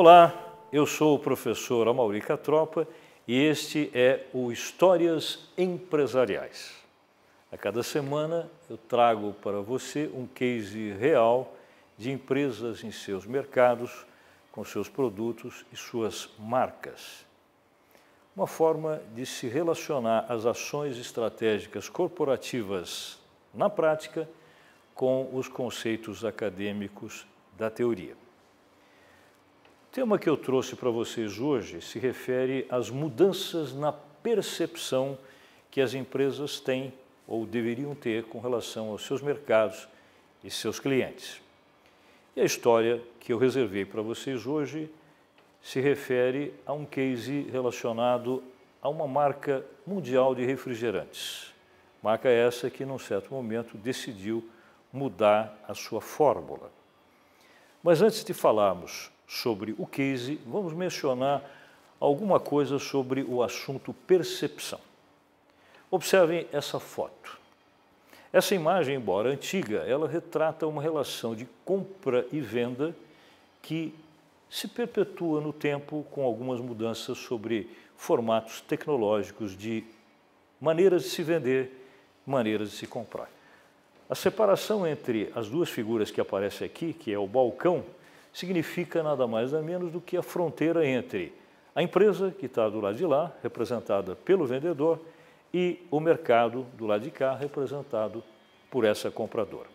Olá, eu sou o professor Amauri Catropa e este é o Histórias Empresariais. A cada semana eu trago para você um case real de empresas em seus mercados, com seus produtos e suas marcas. Uma forma de se relacionar as ações estratégicas corporativas na prática com os conceitos acadêmicos da teoria. Tema que eu trouxe para vocês hoje se refere às mudanças na percepção que as empresas têm ou deveriam ter com relação aos seus mercados e seus clientes. E a história que eu reservei para vocês hoje se refere a um case relacionado a uma marca mundial de refrigerantes. Marca essa que, num certo momento, decidiu mudar a sua fórmula. Mas antes de falarmos sobre o case, vamos mencionar alguma coisa sobre o assunto percepção. Observem essa foto. Essa imagem, embora antiga, ela retrata uma relação de compra e venda que se perpetua no tempo com algumas mudanças sobre formatos tecnológicos de maneiras de se vender, maneiras de se comprar. A separação entre as duas figuras que aparecem aqui, que é o balcão significa nada mais nada menos do que a fronteira entre a empresa, que está do lado de lá, representada pelo vendedor, e o mercado do lado de cá, representado por essa compradora.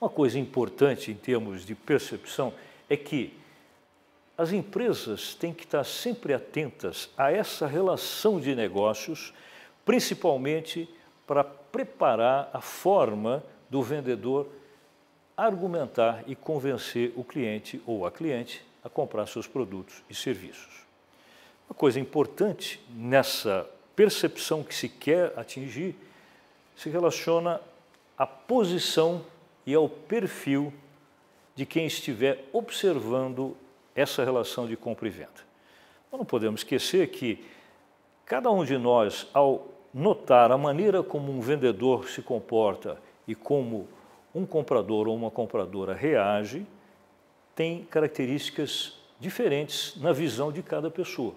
Uma coisa importante em termos de percepção é que as empresas têm que estar sempre atentas a essa relação de negócios, principalmente para preparar a forma do vendedor argumentar e convencer o cliente ou a cliente a comprar seus produtos e serviços. Uma coisa importante nessa percepção que se quer atingir se relaciona à posição e ao perfil de quem estiver observando essa relação de compra e venda. Nós não podemos esquecer que cada um de nós, ao notar a maneira como um vendedor se comporta e como um comprador ou uma compradora reage tem características diferentes na visão de cada pessoa.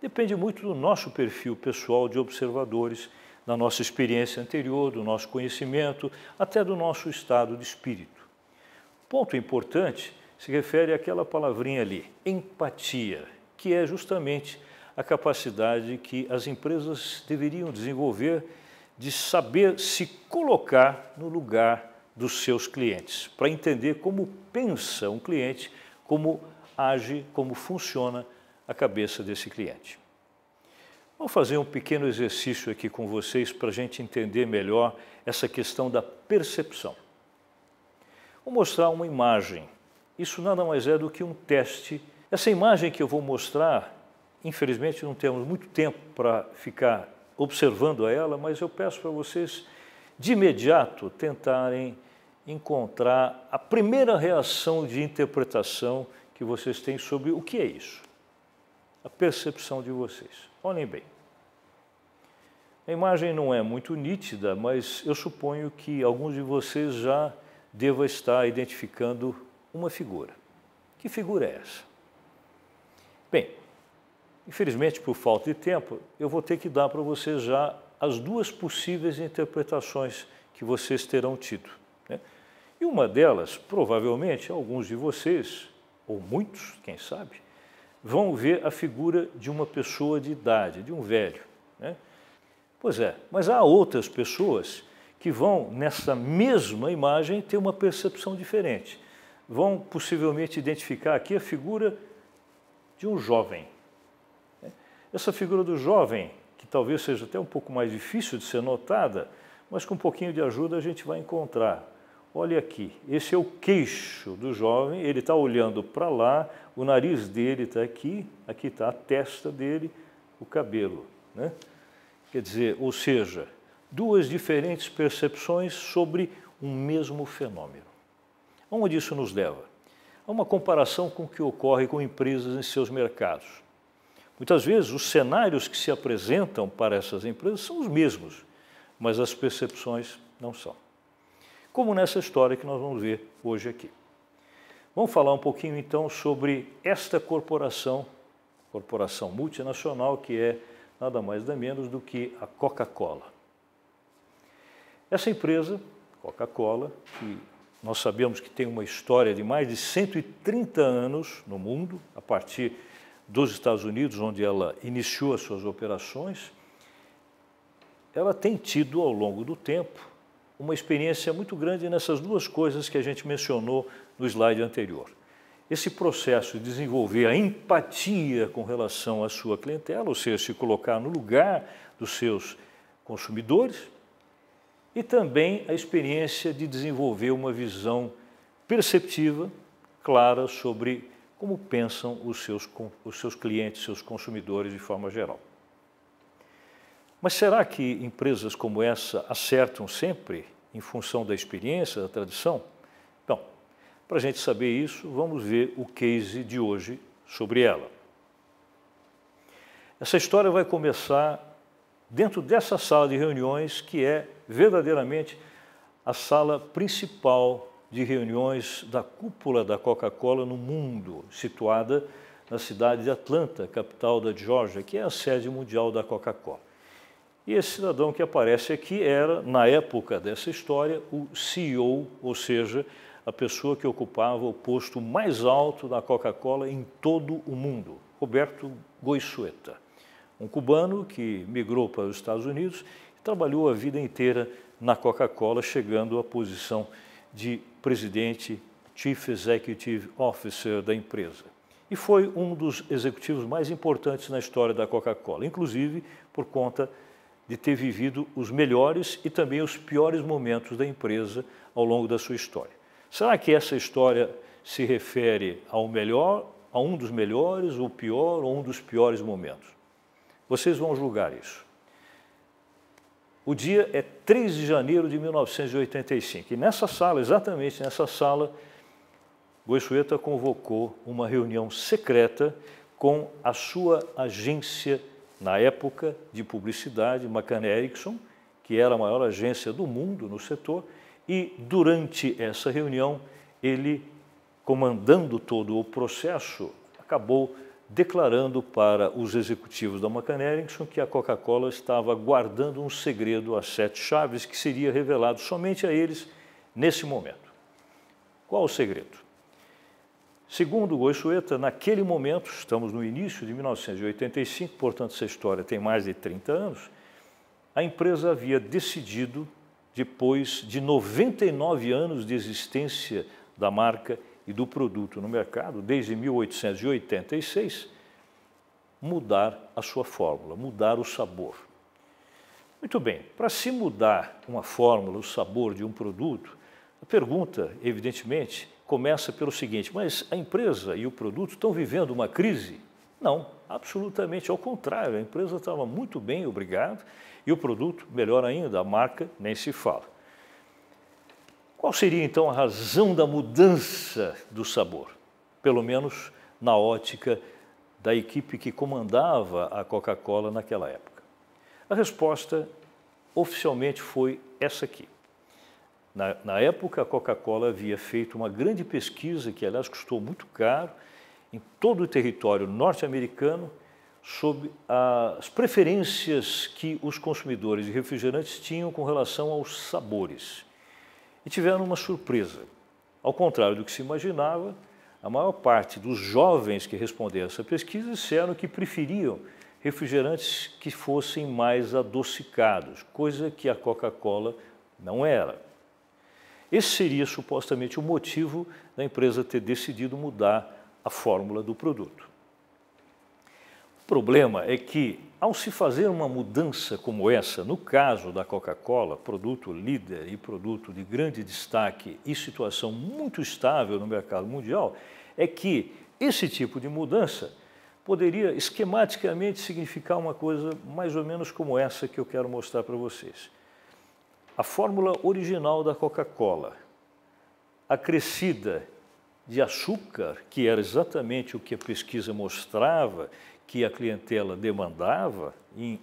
Depende muito do nosso perfil pessoal de observadores, da nossa experiência anterior, do nosso conhecimento, até do nosso estado de espírito. Ponto importante se refere àquela palavrinha ali, empatia, que é justamente a capacidade que as empresas deveriam desenvolver de saber se colocar no lugar dos seus clientes, para entender como pensa um cliente, como age, como funciona a cabeça desse cliente. Vou fazer um pequeno exercício aqui com vocês para a gente entender melhor essa questão da percepção. Vou mostrar uma imagem. Isso nada mais é do que um teste. Essa imagem que eu vou mostrar, infelizmente não temos muito tempo para ficar observando ela, mas eu peço para vocês de imediato tentarem encontrar a primeira reação de interpretação que vocês têm sobre o que é isso. A percepção de vocês. Olhem bem. A imagem não é muito nítida, mas eu suponho que alguns de vocês já devam estar identificando uma figura. Que figura é essa? Bem, infelizmente por falta de tempo, eu vou ter que dar para vocês já as duas possíveis interpretações que vocês terão tido. Né? E uma delas, provavelmente, alguns de vocês, ou muitos, quem sabe, vão ver a figura de uma pessoa de idade, de um velho. Né? Pois é, mas há outras pessoas que vão, nessa mesma imagem, ter uma percepção diferente. Vão possivelmente identificar aqui a figura de um jovem. Essa figura do jovem, talvez seja até um pouco mais difícil de ser notada, mas com um pouquinho de ajuda a gente vai encontrar. Olha aqui, esse é o queixo do jovem, ele está olhando para lá, o nariz dele está aqui, aqui está a testa dele, o cabelo. Né? Quer dizer, ou seja, duas diferentes percepções sobre um mesmo fenômeno. Onde isso nos leva? A uma comparação com o que ocorre com empresas em seus mercados. Muitas vezes os cenários que se apresentam para essas empresas são os mesmos, mas as percepções não são. Como nessa história que nós vamos ver hoje aqui. Vamos falar um pouquinho então sobre esta corporação, corporação multinacional que é nada mais nada menos do que a Coca-Cola. Essa empresa, Coca-Cola, que nós sabemos que tem uma história de mais de 130 anos no mundo, a partir dos Estados Unidos, onde ela iniciou as suas operações, ela tem tido ao longo do tempo uma experiência muito grande nessas duas coisas que a gente mencionou no slide anterior. Esse processo de desenvolver a empatia com relação à sua clientela, ou seja, se colocar no lugar dos seus consumidores, e também a experiência de desenvolver uma visão perceptiva, clara sobre como pensam os seus, os seus clientes, seus consumidores de forma geral. Mas será que empresas como essa acertam sempre em função da experiência, da tradição? Bom, para a gente saber isso, vamos ver o case de hoje sobre ela. Essa história vai começar dentro dessa sala de reuniões que é verdadeiramente a sala principal de reuniões da cúpula da Coca-Cola no mundo, situada na cidade de Atlanta, capital da Geórgia, que é a sede mundial da Coca-Cola. E esse cidadão que aparece aqui era, na época dessa história, o CEO, ou seja, a pessoa que ocupava o posto mais alto da Coca-Cola em todo o mundo, Roberto Goiçueta, um cubano que migrou para os Estados Unidos e trabalhou a vida inteira na Coca-Cola, chegando à posição de presidente, Chief Executive Officer da empresa. E foi um dos executivos mais importantes na história da Coca-Cola, inclusive por conta de ter vivido os melhores e também os piores momentos da empresa ao longo da sua história. Será que essa história se refere ao melhor, a um dos melhores, o pior ou um dos piores momentos? Vocês vão julgar isso. O dia é 3 de janeiro de 1985 e nessa sala, exatamente nessa sala, Goiçueta convocou uma reunião secreta com a sua agência na época de publicidade, McCann Erickson, que era a maior agência do mundo no setor, e durante essa reunião, ele, comandando todo o processo, acabou declarando para os executivos da McCann Erickson que a Coca-Cola estava guardando um segredo a sete chaves que seria revelado somente a eles nesse momento. Qual o segredo? Segundo Goiçueta, naquele momento, estamos no início de 1985, portanto essa história tem mais de 30 anos, a empresa havia decidido, depois de 99 anos de existência da marca e do produto no mercado, desde 1886, mudar a sua fórmula, mudar o sabor. Muito bem, para se mudar uma fórmula, o sabor de um produto, a pergunta, evidentemente, começa pelo seguinte: mas a empresa e o produto estão vivendo uma crise? Não, absolutamente ao contrário. A empresa estava muito bem, obrigado, e o produto, melhor ainda, a marca nem se fala. Qual seria então a razão da mudança do sabor? Pelo menos na ótica da equipe que comandava a Coca-Cola naquela época. A resposta oficialmente foi essa aqui. Na, na época, a Coca-Cola havia feito uma grande pesquisa, que aliás custou muito caro, em todo o território norte-americano, sobre as preferências que os consumidores de refrigerantes tinham com relação aos sabores. E tiveram uma surpresa. Ao contrário do que se imaginava, a maior parte dos jovens que responderam essa pesquisa disseram que preferiam refrigerantes que fossem mais adocicados, coisa que a Coca-Cola não era. Esse seria supostamente o motivo da empresa ter decidido mudar a fórmula do produto. O problema é que, ao se fazer uma mudança como essa, no caso da Coca-Cola, produto líder e produto de grande destaque e situação muito estável no mercado mundial, é que esse tipo de mudança poderia esquematicamente significar uma coisa mais ou menos como essa que eu quero mostrar para vocês. A fórmula original da Coca-Cola, acrescida de açúcar, que era exatamente o que a pesquisa mostrava que a clientela demandava, em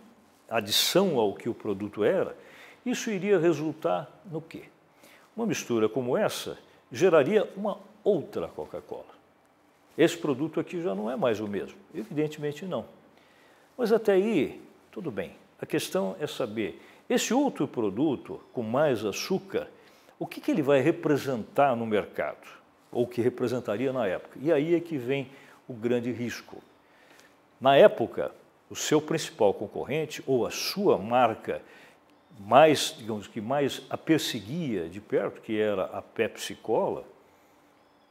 adição ao que o produto era, isso iria resultar no quê? Uma mistura como essa geraria uma outra Coca-Cola. Esse produto aqui já não é mais o mesmo. Evidentemente não. Mas até aí, tudo bem. A questão é saber, esse outro produto com mais açúcar, o que, que ele vai representar no mercado? Ou que representaria na época? E aí é que vem o grande risco. Na época, o seu principal concorrente ou a sua marca mais, digamos que mais a perseguia de perto, que era a Pepsi Cola,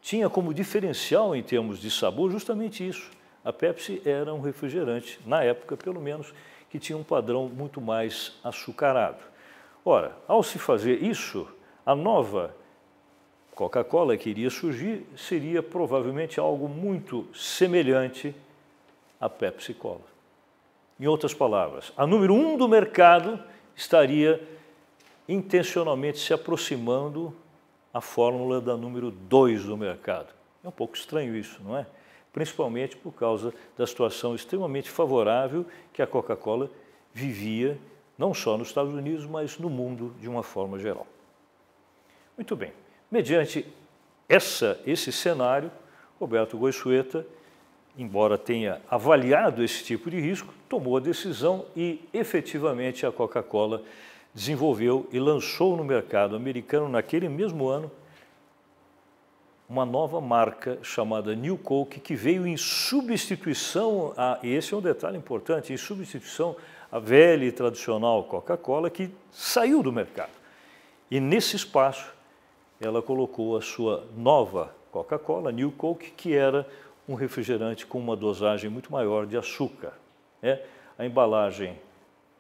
tinha como diferencial em termos de sabor justamente isso. A Pepsi era um refrigerante, na época pelo menos, que tinha um padrão muito mais açucarado. Ora, ao se fazer isso, a nova Coca-Cola que iria surgir seria provavelmente algo muito semelhante à Pepsi Cola. Em outras palavras, a número um do mercado estaria intencionalmente se aproximando a fórmula da número 2 do mercado. É um pouco estranho isso, não é? Principalmente por causa da situação extremamente favorável que a Coca-Cola vivia, não só nos Estados Unidos, mas no mundo de uma forma geral. Muito bem. Mediante essa, esse cenário, Roberto Goiçueta, embora tenha avaliado esse tipo de risco, tomou a decisão e efetivamente a Coca-Cola desenvolveu e lançou no mercado americano, naquele mesmo ano, uma nova marca chamada New Coke, que veio em substituição, a, e esse é um detalhe importante, em substituição à velha e tradicional Coca-Cola, que saiu do mercado. E nesse espaço, ela colocou a sua nova Coca-Cola, New Coke, que era um refrigerante com uma dosagem muito maior de açúcar. Né? A embalagem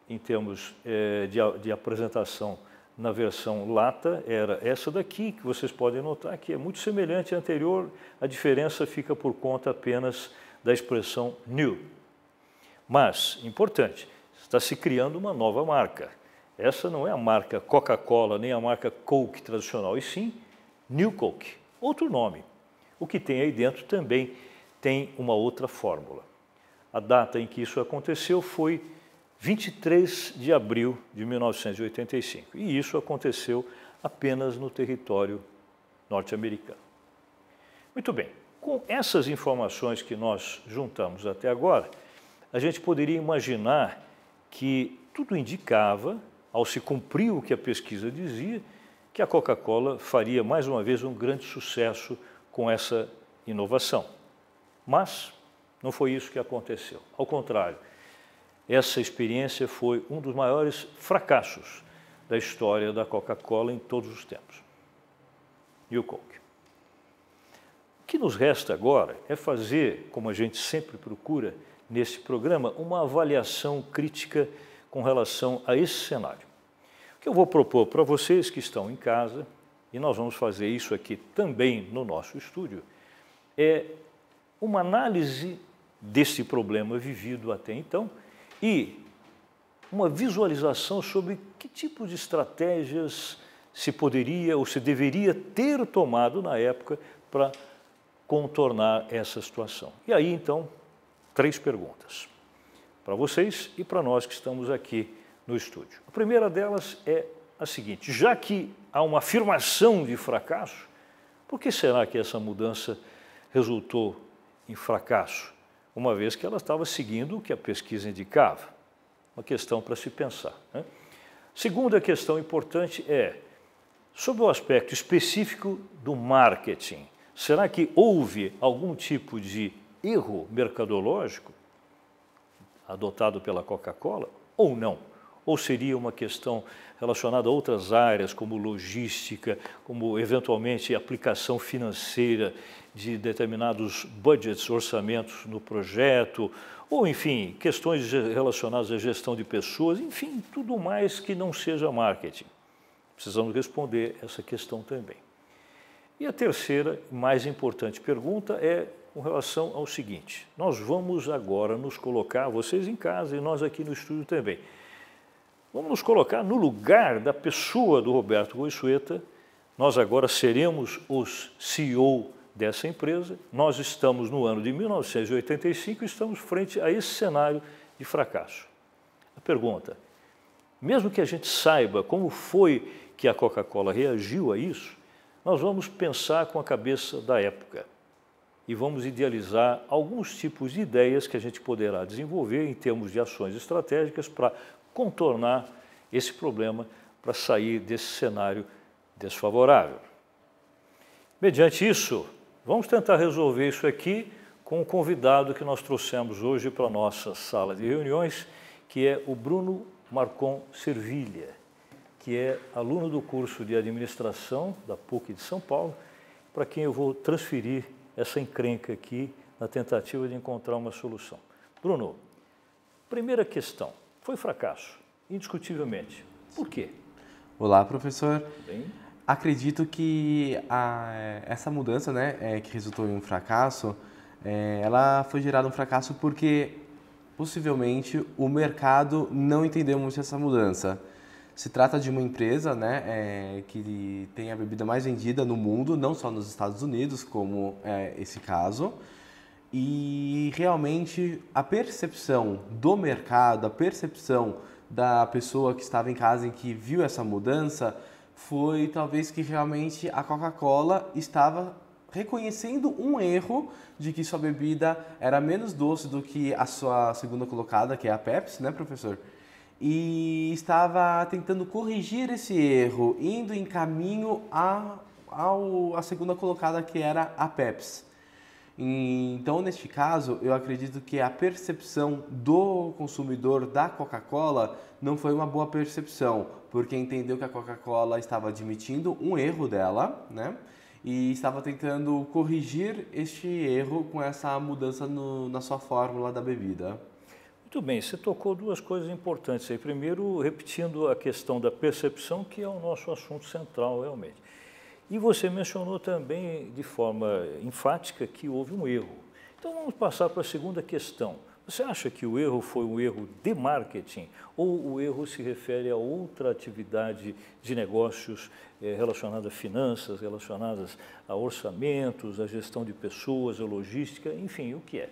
em termos é, de, de, apresentação na versão lata era essa daqui, que vocês podem notar que é muito semelhante à anterior, a diferença fica por conta apenas da expressão new. Mas, importante, está se criando uma nova marca. Essa não é a marca Coca-Cola, nem a marca Coke tradicional, e sim New Coke, outro nome. O que tem aí dentro também tem uma outra fórmula. A data em que isso aconteceu foi 23 de abril de 1985. E isso aconteceu apenas no território norte-americano. Muito bem, com essas informações que nós juntamos até agora, a gente poderia imaginar que tudo indicava, ao se cumprir o que a pesquisa dizia, que a Coca-Cola faria mais uma vez um grande sucesso com essa inovação. Mas não foi isso que aconteceu. Ao contrário, essa experiência foi um dos maiores fracassos da história da Coca-Cola em todos os tempos. E o Coke. O que nos resta agora é fazer, como a gente sempre procura nesse programa, uma avaliação crítica com relação a esse cenário. O que eu vou propor para vocês que estão em casa, e nós vamos fazer isso aqui também no nosso estúdio, é uma análise desse problema vivido até então e uma visualização sobre que tipo de estratégias se poderia ou se deveria ter tomado na época para contornar essa situação. E aí, então, três perguntas para vocês e para nós que estamos aqui no estúdio. A primeira delas é a seguinte: já que há uma afirmação de fracasso, por que será que essa mudança resultou em fracasso? uma vez que ela estava seguindo o que a pesquisa indicava. Uma questão para se pensar. Né? Segunda questão importante é sobre o aspecto específico do marketing. Será que houve algum tipo de erro mercadológico adotado pela Coca-Cola ou não? Ou seria uma questão relacionada a outras áreas, como logística, como eventualmente aplicação financeira de determinados budgets, orçamentos no projeto, ou enfim, questões relacionadas à gestão de pessoas, enfim, tudo mais que não seja marketing. Precisamos responder essa questão também. E a terceira, mais importante pergunta é com relação ao seguinte: nós vamos agora nos colocar, vocês em casa e nós aqui no estúdio também, vamos nos colocar no lugar da pessoa do Roberto Goiçueta. Nós agora seremos os CEO dessa empresa. Nós estamos no ano de 1985 e estamos frente a esse cenário de fracasso. A pergunta: mesmo que a gente saiba como foi que a Coca-Cola reagiu a isso, nós vamos pensar com a cabeça da época e vamos idealizar alguns tipos de ideias que a gente poderá desenvolver em termos de ações estratégicas para contornar esse problema, para sair desse cenário desfavorável. Mediante isso, vamos tentar resolver isso aqui com o convidado que nós trouxemos hoje para a nossa sala de reuniões, que é o Bruno Marcon Servilha, que é aluno do curso de administração da PUC de São Paulo, para quem eu vou transferir essa encrenca aqui na tentativa de encontrar uma solução. Bruno, primeira questão, foi fracasso, indiscutivelmente. Por quê? Olá, professor. Bem? Acredito que a, essa mudança, né, é, que resultou em um fracasso, é, ela foi gerada um fracasso porque possivelmente o mercado não entendeu muito essa mudança. Se trata de uma empresa né, é, que tem a bebida mais vendida no mundo, não só nos Estados Unidos, como é esse caso. E realmente a percepção do mercado, a percepção da pessoa que estava em casa e que viu essa mudança foi talvez que realmente a Coca-Cola estava reconhecendo um erro de que sua bebida era menos doce do que a sua segunda colocada, que é a Pepsi, né, professor? e estava tentando corrigir esse erro, indo em caminho a, a segunda colocada que era a Pepsi. Então, neste caso, eu acredito que a percepção do consumidor da Coca-Cola não foi uma boa percepção, porque entendeu que a Coca-Cola estava admitindo um erro dela, né? E estava tentando corrigir este erro com essa mudança no, na sua fórmula da bebida. Muito bem, você tocou duas coisas importantes aí. Primeiro, repetindo a questão da percepção, que é o nosso assunto central realmente. E você mencionou também de forma enfática que houve um erro. Então vamos passar para a segunda questão. Você acha que o erro foi um erro de marketing ou o erro se refere a outra atividade de negócios eh, relacionada a finanças, relacionadas a orçamentos, a gestão de pessoas, a logística, enfim, o que é?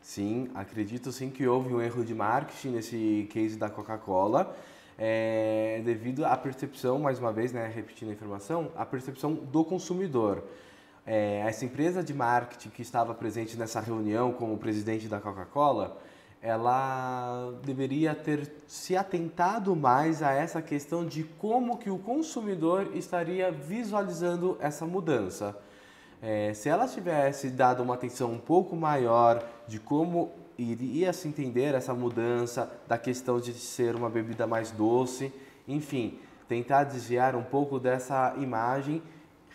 Sim, acredito sim que houve um erro de marketing nesse case da Coca-Cola, é, devido à percepção, mais uma vez, né, repetindo a informação, a percepção do consumidor. É, essa empresa de marketing que estava presente nessa reunião como presidente da Coca-Cola, ela deveria ter se atentado mais a essa questão de como que o consumidor estaria visualizando essa mudança. É, se ela tivesse dado uma atenção um pouco maior de como iria se entender essa mudança, da questão de ser uma bebida mais doce, enfim, tentar desviar um pouco dessa imagem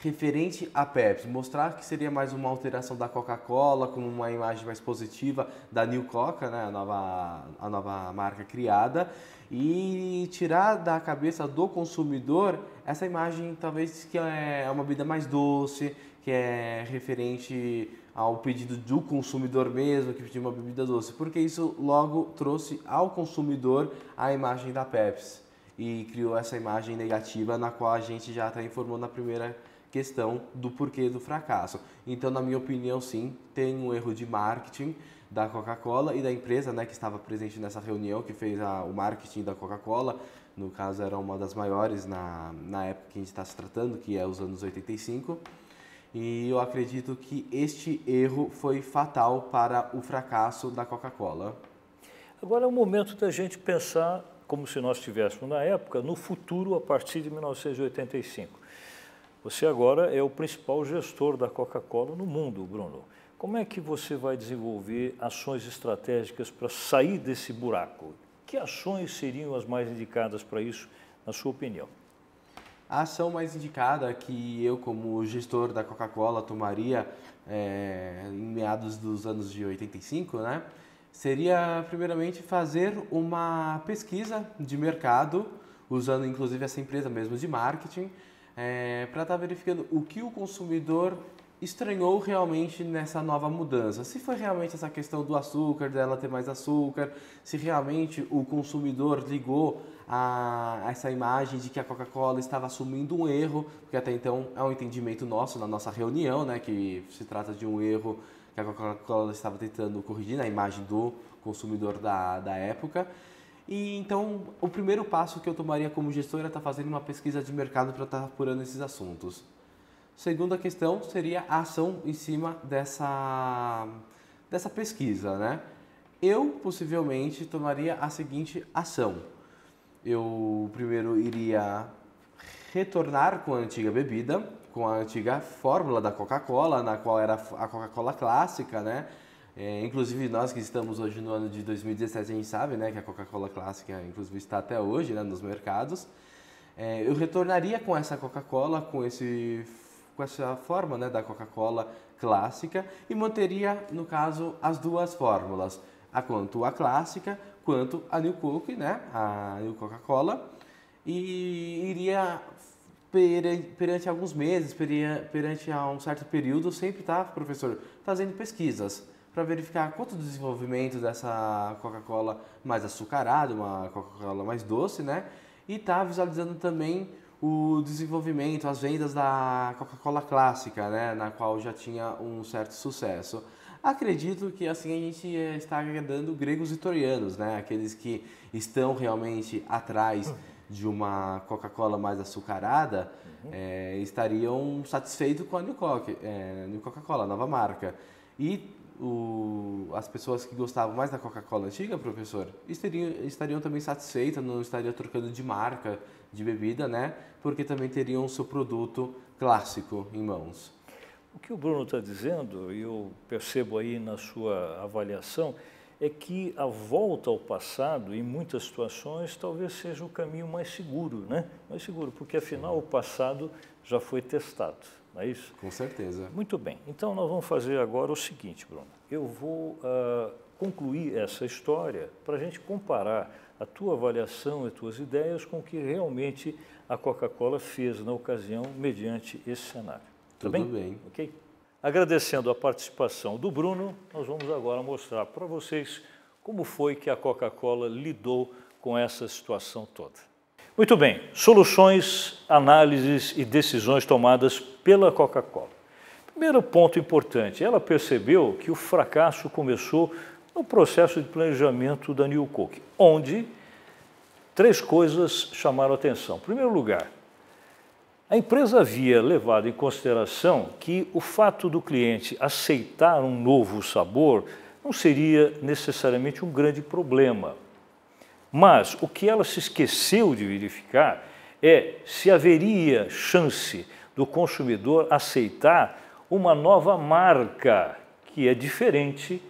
referente à Pepsi, mostrar que seria mais uma alteração da Coca-Cola, com uma imagem mais positiva da New Coca, né, a, nova, a nova marca criada, e tirar da cabeça do consumidor essa imagem talvez que é uma bebida mais doce, que é referente ao pedido do consumidor mesmo, que pediu uma bebida doce, porque isso logo trouxe ao consumidor a imagem da Pepsi. E criou essa imagem negativa na qual a gente já até informou na primeira questão do porquê do fracasso. Então, na minha opinião, sim, tem um erro de marketing da Coca-Cola e da empresa né, que estava presente nessa reunião, que fez a, o marketing da Coca-Cola, no caso era uma das maiores na, na época que a gente está se tratando, que é os anos 85, e eu acredito que este erro foi fatal para o fracasso da Coca-Cola. Agora é o momento da gente pensar, como se nós estivéssemos na época, no futuro a partir de 1985. Você agora é o principal gestor da Coca-Cola no mundo, Bruno. Como é que você vai desenvolver ações estratégicas para sair desse buraco? Que ações seriam as mais indicadas para isso, na sua opinião? A ação mais indicada que eu, como gestor da Coca-Cola, tomaria é, em meados dos anos de 85, né, seria primeiramente fazer uma pesquisa de mercado, usando inclusive essa empresa mesmo de marketing, é, para estar tá verificando o que o consumidor estranhou realmente nessa nova mudança. Se foi realmente essa questão do açúcar, dela ter mais açúcar, se realmente o consumidor ligou a, essa imagem de que a Coca-Cola estava assumindo um erro, porque até então é um entendimento nosso na nossa reunião, né, que se trata de um erro que a Coca-Cola estava tentando corrigir na imagem do consumidor da, da época. E então, o primeiro passo que eu tomaria como gestor é estar fazendo uma pesquisa de mercado para estar apurando esses assuntos. Segunda questão seria a ação em cima dessa, dessa pesquisa, né? Eu possivelmente tomaria a seguinte ação. Eu primeiro iria retornar com a antiga bebida, com a antiga fórmula da Coca-Cola, na qual era a Coca-Cola clássica, né? É, inclusive nós que estamos hoje no ano de 2017, a gente sabe né, que a Coca-Cola clássica inclusive está até hoje né, nos mercados. É, eu retornaria com essa Coca-Cola, com esse com essa forma né, da Coca-Cola clássica e manteria, no caso, as duas fórmulas, a quanto a clássica, quanto a New Coke, né, a New Coca-Cola, e iria perante alguns meses, perante um certo período, sempre tá, professor, fazendo pesquisas para verificar quanto o desenvolvimento dessa Coca-Cola mais açucarada, uma Coca-Cola mais doce, né? E tá visualizando também o desenvolvimento, as vendas da Coca-Cola clássica, né, na qual já tinha um certo sucesso. Acredito que assim a gente está agradando gregos e troianos, né, aqueles que estão realmente atrás de uma Coca-Cola mais açucarada, uhum. é, estariam satisfeitos com a New Coca, é, New Coca-Cola, nova marca. E o, as pessoas que gostavam mais da Coca-Cola antiga, professor, estariam, estariam também satisfeitas, não estariam trocando de marca de bebida, né? Porque também teriam o seu produto clássico em mãos. O que o Bruno está dizendo, e eu percebo aí na sua avaliação, é que a volta ao passado, em muitas situações, talvez seja o caminho mais seguro, né? Mais seguro, porque afinal o passado já foi testado não é isso? Com certeza. Muito bem. Então nós vamos fazer agora o seguinte, Bruno. Eu vou uh, concluir essa história para a gente comparar a tua avaliação e tuas ideias com o que realmente a Coca-Cola fez na ocasião mediante esse cenário. Tá Tudo bem? bem. Ok? Agradecendo a participação do Bruno, nós vamos agora mostrar para vocês como foi que a Coca-Cola lidou com essa situação toda. Muito bem, soluções, análises e decisões tomadas pela Coca-Cola. Primeiro ponto importante, ela percebeu que o fracasso começou no processo de planejamento da New Coke, onde três coisas chamaram atenção. Em primeiro lugar, a empresa havia levado em consideração que o fato do cliente aceitar um novo sabor não seria necessariamente um grande problema, mas o que ela se esqueceu de verificar é se haveria chance do consumidor aceitar uma nova marca que é diferente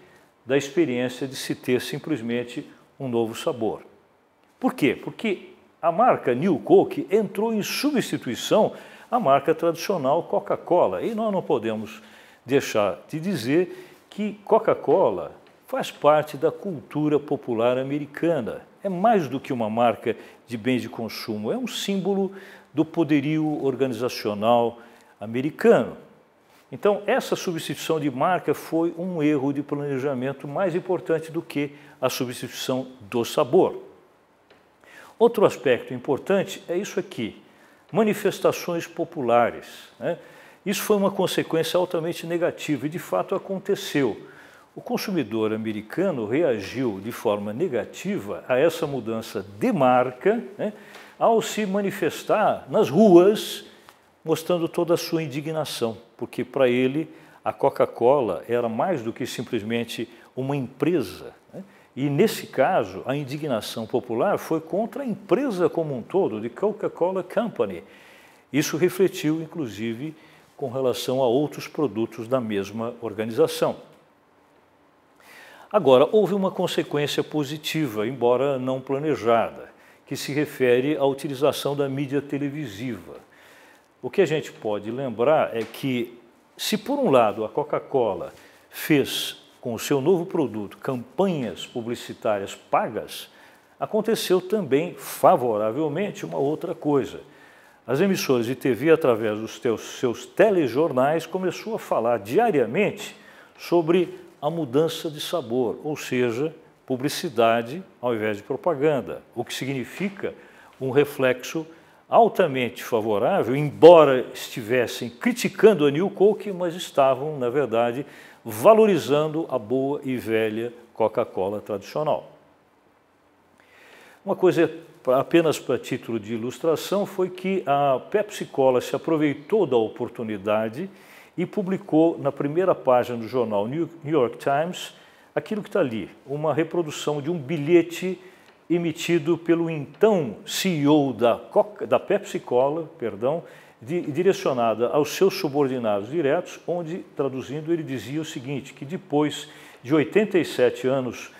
da experiência de se ter simplesmente um novo sabor. Por quê? Porque a marca New Coke entrou em substituição à marca tradicional Coca-Cola. E nós não podemos deixar de dizer que Coca-Cola faz parte da cultura popular americana é mais do que uma marca de bens de consumo, é um símbolo do poderio organizacional americano. Então, essa substituição de marca foi um erro de planejamento mais importante do que a substituição do sabor. Outro aspecto importante é isso aqui: manifestações populares. Né? Isso foi uma consequência altamente negativa e, de fato, aconteceu o consumidor americano reagiu de forma negativa a essa mudança de marca né, ao se manifestar nas ruas, mostrando toda a sua indignação, porque para ele a Coca-Cola era mais do que simplesmente uma empresa. E nesse caso, a indignação popular foi contra a empresa como um todo, de Coca-Cola Company. Isso refletiu, inclusive, com relação a outros produtos da mesma organização. Agora, houve uma consequência positiva, embora não planejada, que se refere à utilização da mídia televisiva. O que a gente pode lembrar é que, se por um lado a Coca-Cola fez com o seu novo produto campanhas publicitárias pagas, aconteceu também favoravelmente uma outra coisa. As emissoras de TV, através dos teus, seus telejornais, começou a falar diariamente sobre a mudança de sabor, ou seja, publicidade ao invés de propaganda, o que significa um reflexo altamente favorável, embora estivessem criticando a New Coke, mas estavam, na verdade, valorizando a boa e velha Coca-Cola tradicional. Uma coisa apenas para título de ilustração, foi que a Pepsi Cola se aproveitou da oportunidade e publicou na primeira página do jornal New York Times aquilo que está ali, uma reprodução de um bilhete emitido pelo então CEO da, Coca, da Pepsi Cola, perdão, direcionada aos seus subordinados diretos, onde, traduzindo, ele dizia o seguinte, que depois de 87 anos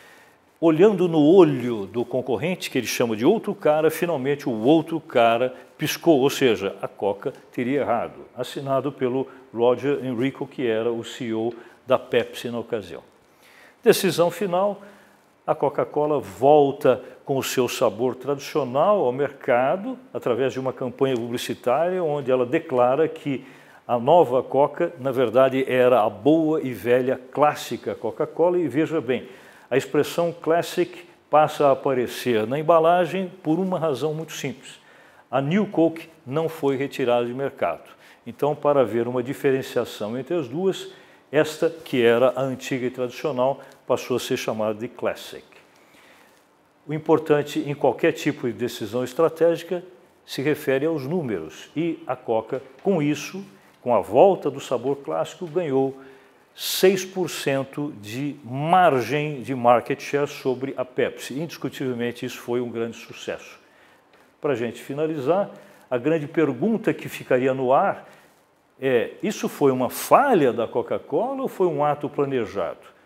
olhando no olho do concorrente, que ele chama de outro cara, finalmente o outro cara piscou, ou seja, a Coca teria errado. Assinado pelo Roger Enrico, que era o CEO da Pepsi na ocasião. Decisão final, a Coca-Cola volta com o seu sabor tradicional ao mercado, através de uma campanha publicitária onde ela declara que a nova Coca, na verdade, era a boa e velha clássica Coca-Cola, e veja bem, a expressão classic passa a aparecer na embalagem por uma razão muito simples. A New Coke não foi retirada de mercado. Então, para haver uma diferenciação entre as duas, esta, que era a antiga e tradicional, passou a ser chamada de Classic. O importante em qualquer tipo de decisão estratégica se refere aos números, e a Coca, com isso, com a volta do sabor clássico, ganhou 6% de margem de market share sobre a Pepsi. Indiscutivelmente, isso foi um grande sucesso. Para a gente finalizar, a grande pergunta que ficaria no ar é: isso foi uma falha da Coca-Cola ou foi um ato planejado?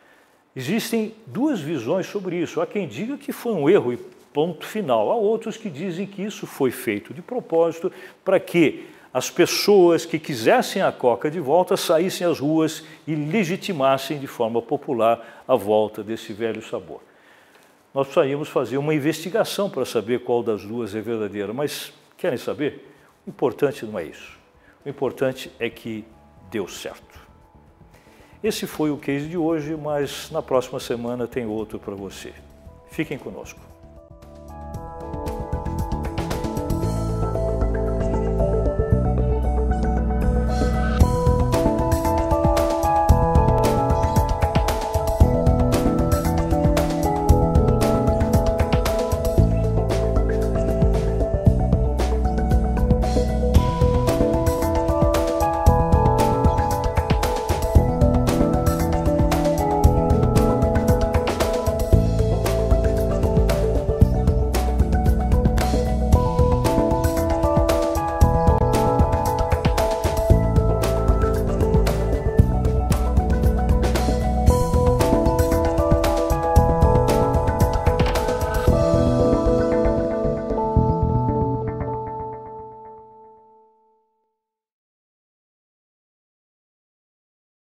Existem duas visões sobre isso. Há quem diga que foi um erro e ponto final. Há outros que dizem que isso foi feito de propósito para que as pessoas que quisessem a Coca de volta saíssem às ruas e legitimassem de forma popular a volta desse velho sabor. Nós precisaríamos fazer uma investigação para saber qual das duas é verdadeira, mas querem saber? O importante não é isso. O importante é que deu certo. Esse foi o case de hoje, mas na próxima semana tem outro para você. Fiquem conosco.